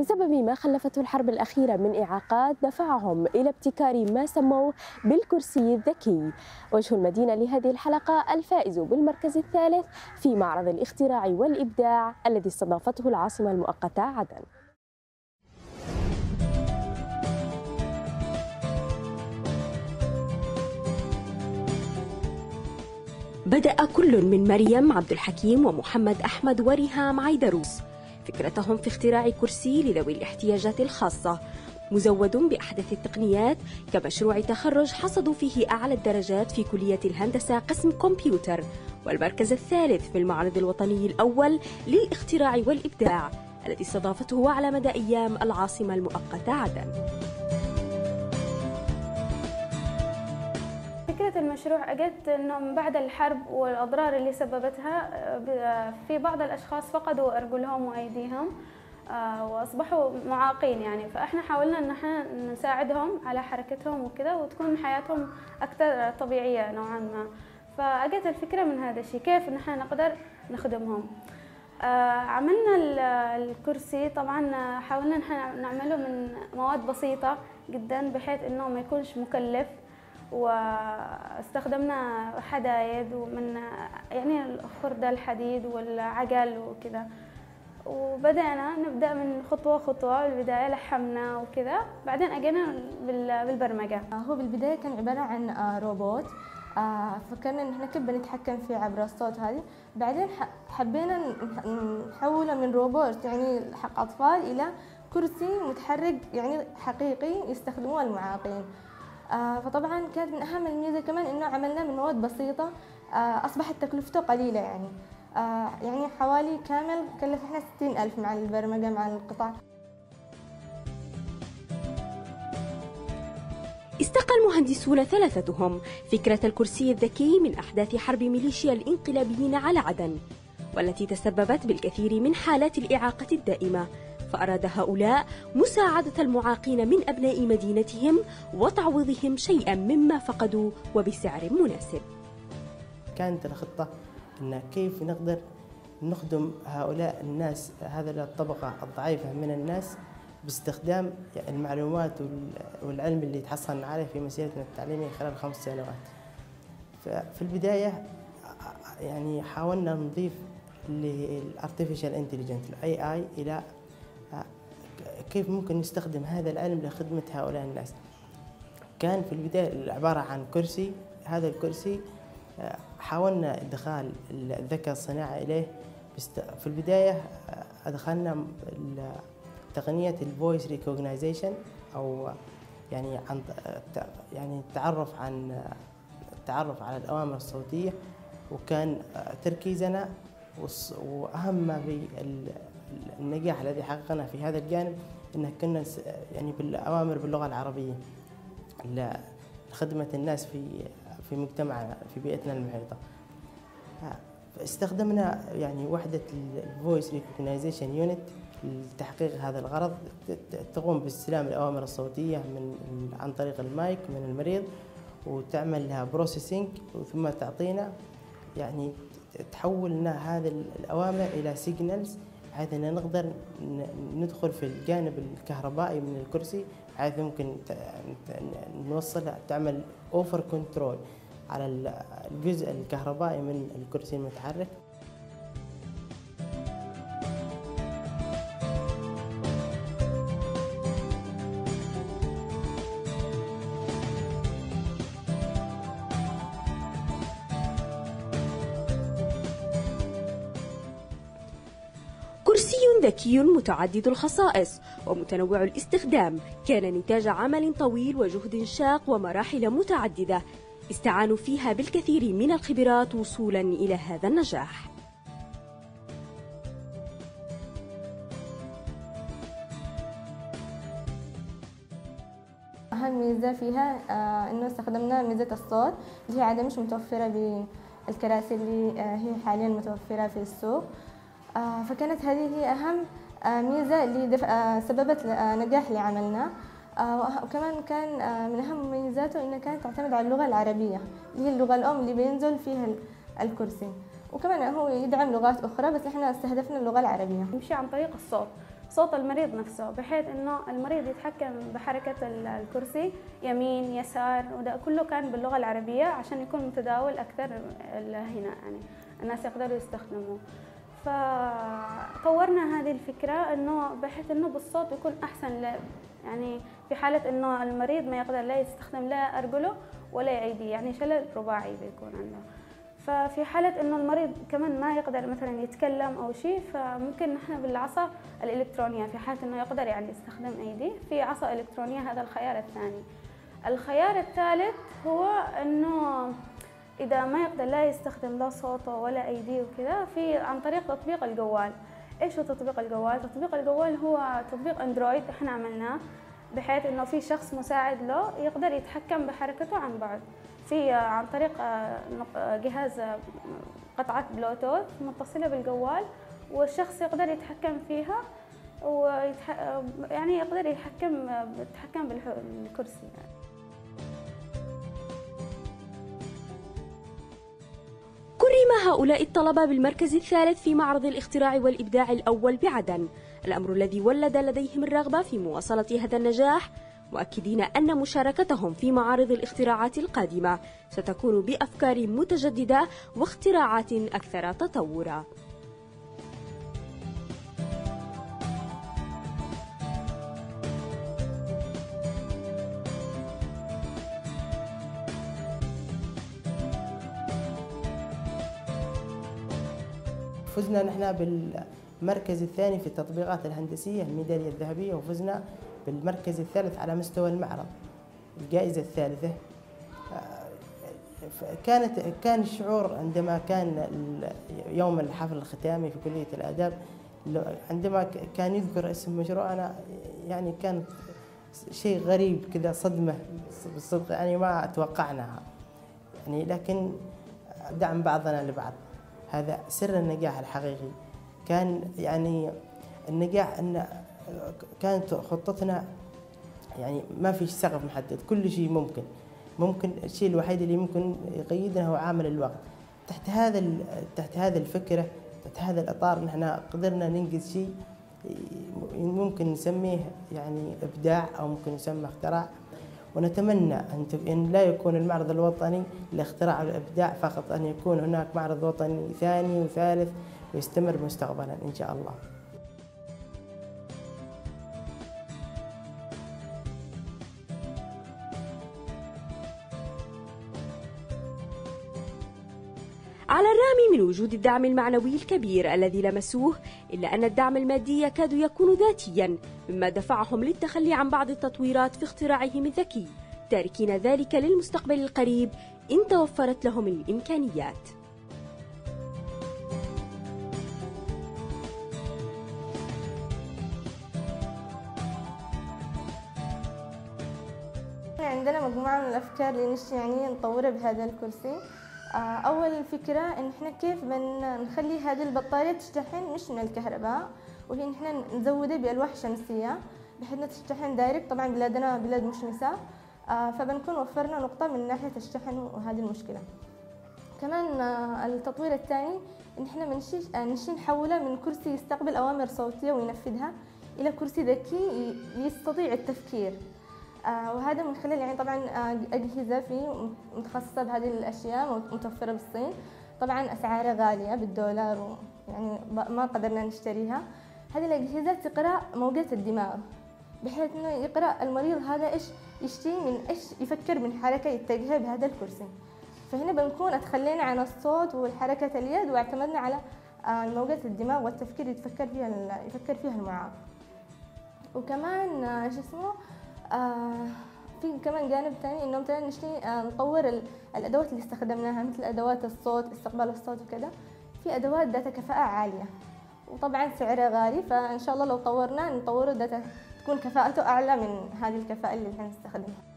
بسبب ما خلفته الحرب الأخيرة من إعاقات دفعهم إلى ابتكار ما سموه بالكرسي الذكي. وجه المدينة لهذه الحلقة الفائز بالمركز الثالث في معرض الاختراع والإبداع الذي استضافته العاصمة المؤقتة عدن. بدأ كل من مريم عبد الحكيم ومحمد أحمد وريهام عيدروس فكرتهم في اختراع كرسي لذوي الاحتياجات الخاصة مزود بأحدث التقنيات كمشروع تخرج حصدوا فيه أعلى الدرجات في كلية الهندسة قسم كمبيوتر والمركز الثالث في المعرض الوطني الأول للاختراع والإبداع الذي استضافته على مدى أيام العاصمة المؤقتة عدن. فكرة المشروع أنه من بعد الحرب والأضرار اللي سببتها في بعض الأشخاص فقدوا أرجلهم وأيديهم وأصبحوا معاقين يعني. فإحنا حاولنا أن إحنا نساعدهم على حركتهم وكذا وتكون حياتهم أكثر طبيعية نوعا ما. فأجت الفكرة من هذا الشيء كيف إن إحنا نقدر نخدمهم. عملنا الكرسي طبعا حاولنا إن إحنا نعمله من مواد بسيطة جدا بحيث إنه ما يكونش مكلف. واستخدمنا حدايد ومن يعني الخردة الحديد والعجل وكذا. وبدأنا نبدأ من خطوة خطوة بالبداية لحمنا وكذا. بعدين أجينا بالبرمجة. هو بالبداية كان عبارة عن روبوت. فكرنا ان إحنا كيف بنتحكم فيه عبر الصوت هذه. بعدين حبينا نحوله من روبوت يعني حق أطفال إلى كرسي متحرك يعني حقيقي يستخدموه المعاقين. فطبعا كانت من أهم الميزة كمان إنه عملناه من مواد بسيطه أصبحت تكلفته قليلة يعني. يعني حوالي كامل كلف إحنا ستين ألف مع البرمجة مع القطع. استقى المهندسون ثلاثتهم فكرة الكرسي الذكي من أحداث حرب ميليشيا الإنقلابيين على عدن والتي تسببت بالكثير من حالات الإعاقة الدائمة. فأراد هؤلاء مساعدة المعاقين من أبناء مدينتهم وتعويضهم شيئا مما فقدوا وبسعر مناسب. كانت الخطة أن كيف نقدر نخدم هؤلاء الناس هذه الطبقة الضعيفة من الناس باستخدام المعلومات والعلم اللي تحصلنا عليه في مسيرتنا التعليمية خلال خمس سنوات. ففي البداية يعني حاولنا نضيف ال artificial intelligent ال AI إلى كيف ممكن نستخدم هذا العلم لخدمة هؤلاء الناس؟ كان في البداية عبارة عن كرسي هذا الكرسي حاولنا إدخال الذكاء الصناعي إليه. في البداية أدخلنا تقنية ال voice recognization أو يعني عن يعني التعرف عن التعرف على الأوامر الصوتية. وكان تركيزنا وأهم ما في النجاح الذي حققنا في هذا الجانب انه كنا يعني بالأوامر باللغة العربية. لخدمة الناس في في مجتمعنا في بيئتنا المحيطة. استخدمنا يعني وحدة ال voice recognization unit لتحقيق هذا الغرض. تقوم باستلام الأوامر الصوتية من عن طريق المايك من المريض وتعمل لها processing ثم تعطينا يعني تحول لنا هذه الأوامر إلى signals بحيث إن نقدر ندخل في الجانب الكهربائي من الكرسي بحيث ممكن نوصلها تعمل over control على الجزء الكهربائي من الكرسي المتحرك. ذكي متعدد الخصائص ومتنوع الاستخدام. كان نتاج عمل طويل وجهد شاق ومراحل متعددة. استعانوا فيها بالكثير من الخبرات وصولا إلى هذا النجاح. أهم ميزة فيها آه إنه استخدمنا ميزة الصوت. اللي هي عادة مش متوفرة بالكراسي اللي آه هي حاليا متوفرة في السوق. فكانت هذه هي أهم آه ميزة اللي. آه سببت آه نجاح لعملنا آه وكمان كان آه من أهم مميزاته إنها كانت تعتمد على اللغة العربية اللي هي اللغة الأم اللي بينزل فيها الكرسي. وكمان هو يدعم لغات أخرى بس إحنا استهدفنا اللغة العربية. نمشي عن طريق الصوت صوت المريض نفسه بحيث إنه المريض يتحكم بحركة الكرسي يمين يسار وده كله كان باللغة العربية عشان يكون متداول أكثر هنا يعني الناس يقدروا يستخدموه. فطورنا هذه الفكرة إنه بحيث إنه بالصوت يكون أحسن يعني في حالة إنه المريض ما يقدر لا يستخدم لا أرجله ولا ايديه يعني شلل رباعي بيكون عنده. ففي حالة إنه المريض كمان ما يقدر مثلا يتكلم أو شيء فممكن نحن بالعصا الإلكترونية في حالة إنه يقدر يعني يستخدم أيديه في عصا إلكترونية هذا الخيار الثاني. الخيار الثالث هو إنه إذا ما يقدر لا يستخدم لا صوته ولا أيديه وكذا في عن طريق تطبيق الجوال إيش هو تطبيق الجوال؟ تطبيق الجوال هو تطبيق أندرويد إحنا عملناه بحيث إنه في شخص مساعد له يقدر يتحكم بحركته عن بعد في عن طريق آه، جهاز آه، قطعة بلوتوث متصلة بالجوال والشخص يقدر يتحكم فيها ويتح... يعني يقدر يتحكم يتحكم بالكرسي يعني. هؤلاء الطلبة بالمركز الثالث في معرض الاختراع والإبداع الأول بعدن الأمر الذي ولد لديهم الرغبة في مواصلة هذا النجاح مؤكدين أن مشاركتهم في معارض الاختراعات القادمة ستكون بأفكار متجددة واختراعات أكثر تطورا. فزنا نحن بالمركز الثاني في التطبيقات الهندسية الميدالية الذهبية وفزنا بالمركز الثالث على مستوى المعرض الجائزة الثالثة. كانت كان الشعور عندما كان يوم الحفل الختامي في كلية الآداب عندما كان يذكر اسم مشروع أنا يعني كان شيء غريب كذا صدمة بالصدق يعني ما توقعناها يعني لكن دعم بعضنا لبعض. هذا سر النجاح الحقيقي. كان يعني النجاح أن كانت خطتنا يعني ما في سقف محدد كل شيء ممكن. ممكن الشيء الوحيد اللي ممكن يقيدنا هو عامل الوقت. تحت هذا تحت هذه الفكرة تحت هذا الإطار نحن قدرنا ننجز شيء ممكن نسميه يعني إبداع أو ممكن يسمى اختراع. ونتمنى أن لا يكون المعرض الوطني لاختراع الإبداع فقط أن يكون هناك معرض وطني ثاني وثالث ويستمر مستقبلا إن شاء الله. من وجود الدعم المعنوي الكبير الذي لمسوه إلا أن الدعم المادي يكاد يكون ذاتيا مما دفعهم للتخلي عن بعض التطويرات في اختراعهم الذكي. تاركين ذلك للمستقبل القريب إن توفرت لهم الإمكانيات. عندنا مجموعة من الأفكار اللي نشتي يعني نطورها بهذا الكرسي. أول فكرة إن إحنا كيف بنخلي هذه البطارية تشتحن؟ مش من الكهرباء وهي إن إحنا نزودها بألواح شمسية بحيث تشتحن دايركت طبعا بلادنا بلاد مشمسة آه، فبنكون وفرنا نقطة من ناحية الشحن وهذه المشكلة. كمان آه، التطوير الثاني إن إحنا بنشي نشي نحوله من كرسي يستقبل أوامر صوتية وينفذها إلى كرسي ذكي يستطيع التفكير. آه وهذا من خلال يعني طبعا آه أجهزة في متخصصة بهذه الأشياء متوفرة بالصين. طبعا أسعارها غالية بالدولار يعني ما قدرنا نشتريها. هذه الأجهزة تقرأ موجات الدماغ بحيث إنه يقرأ المريض هذا إيش يشتي من إيش يفكر من حركة يتجهها بهذا الكرسي. فهنا بنكون أتخلينا عن الصوت والحركة اليد واعتمدنا على آه، موجات الدماغ والتفكير يتفكر فيها يفكر فيها المعاق. وكمان آه، شو اسمه؟ آه في كمان جانب ثاني انه مثلا نشتري آه نطور الأدوات اللي استخدمناها مثل أدوات الصوت استقبال الصوت وكذا. في أدوات ذات كفاءة عالية وطبعا سعرها غالي فإن شاء الله لو طورناه نطوره ذات تكون كفاءته أعلى من هذه الكفاءة اللي إحنا نستخدمها.